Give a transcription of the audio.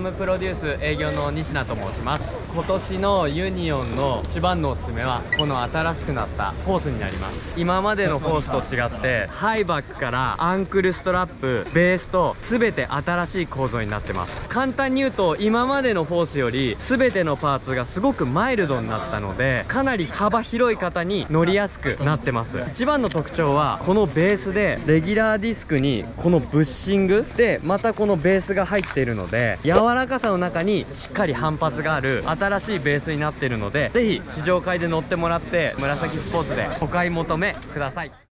ムプロデュース営業の西名と申します。今年のユニオンの一番のおすすめはこの新しくなったフォースになります。今までのフォースと違ってハイバックからアンクルストラップベースと全て新しい構造になってます。簡単に言うと今までのフォースより全てのパーツがすごくマイルドになったのでかなり幅広い方に乗りやすくなってます。一番の特徴はこのベースでレギュラーディスクにこのブッシングでまたこのベースが入っているので柔柔らかさの中にしっかり反発がある新しいベースになっているのでぜひ試乗会で乗ってもらって紫スポーツでお買い求めください。